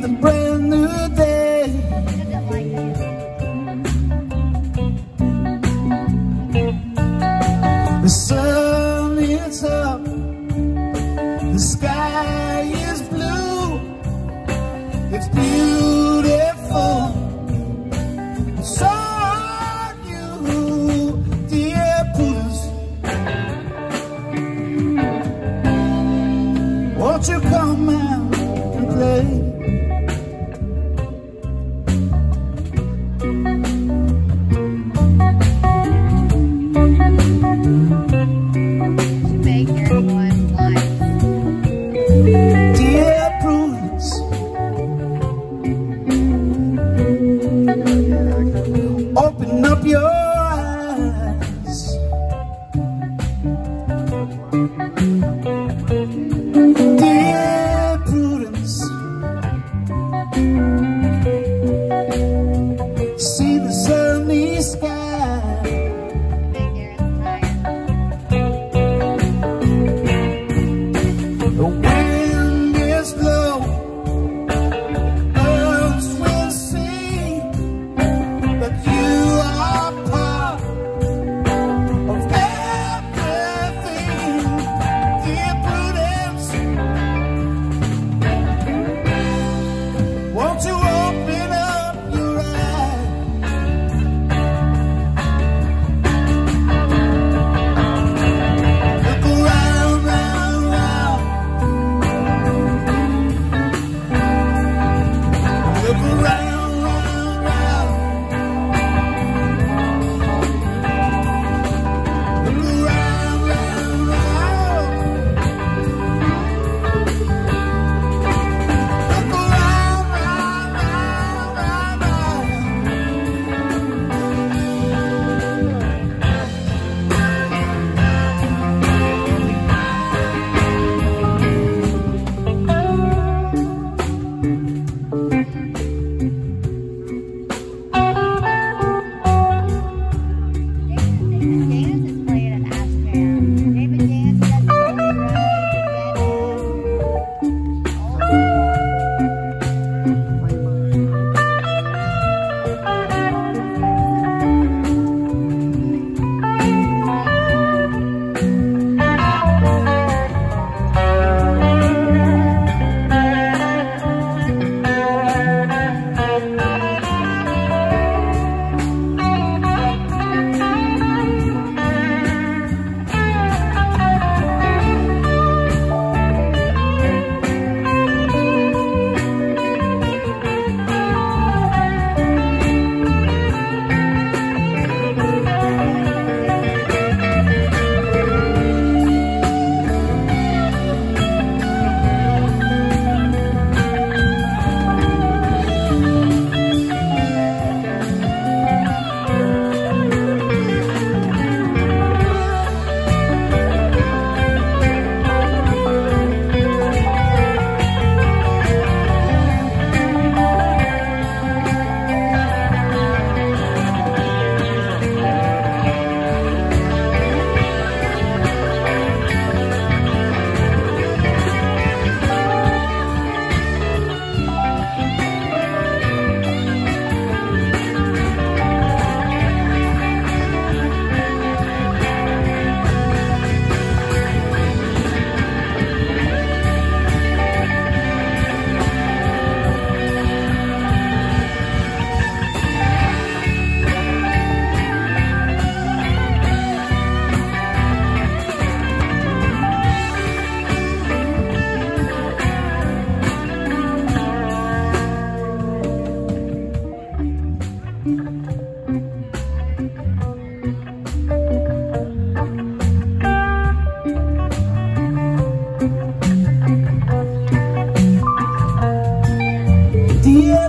The brand new day. The sun is up, the sky is blue. It's beautiful. So are dear Poodles. Won't you come? to dear